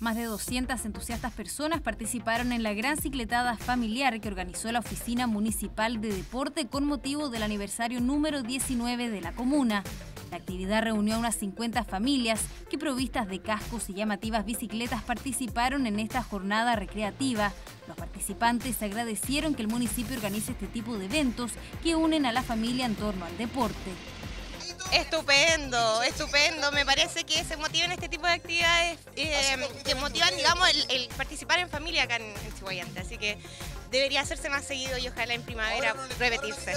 Más de 200 entusiastas personas participaron en la gran cicletada familiar que organizó la Oficina Municipal de Deporte con motivo del aniversario número 19 de la comuna. La actividad reunió a unas 50 familias que provistas de cascos y llamativas bicicletas participaron en esta jornada recreativa. Los participantes agradecieron que el municipio organice este tipo de eventos que unen a la familia en torno al deporte. Estupendo, estupendo. Me parece que se motivan este tipo de actividades eh, que motivan, digamos, el, participar en familia acá en, en Así que debería hacerse más seguido y ojalá en primavera repetirse.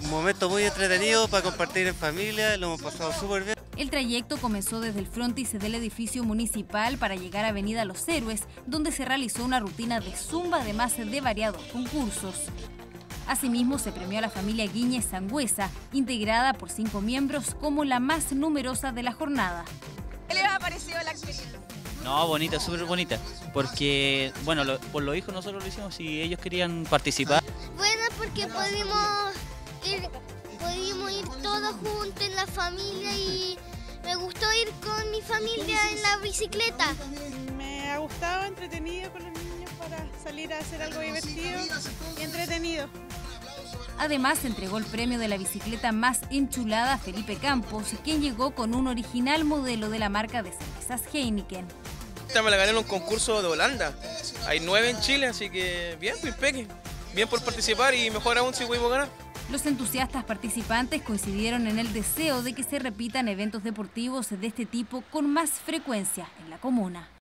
Un momento muy entretenido para compartir en familia, lo hemos pasado súper bien. El trayecto comenzó desde el frontis del edificio municipal para llegar a Avenida Los Héroes, donde se realizó una rutina de zumba además de variados concursos. Asimismo, se premió a la familia Guiñez Sangüesa, integrada por cinco miembros como la más numerosa de la jornada. ¿Qué les ha parecido la actividad? No, bonita, súper bonita, porque, bueno, por los hijos nosotros lo hicimos y ellos querían participar. Bueno, porque pudimos ir, pudimos ir todos juntos en la familia y me gustó ir con mi familia en la bicicleta. Me ha gustado, entretenido con los niños para salir a hacer algo divertido y entretenido. Además, se entregó el premio de la bicicleta más enchulada a Felipe Campos, quien llegó con un original modelo de la marca de cervezas Heineken. Esta me la gané en un concurso de Holanda. Hay nueve en Chile, así que bien, pues peque. Bien por participar y mejor aún si pudimos ganar. Los entusiastas participantes coincidieron en el deseo de que se repitan eventos deportivos de este tipo con más frecuencia en la comuna.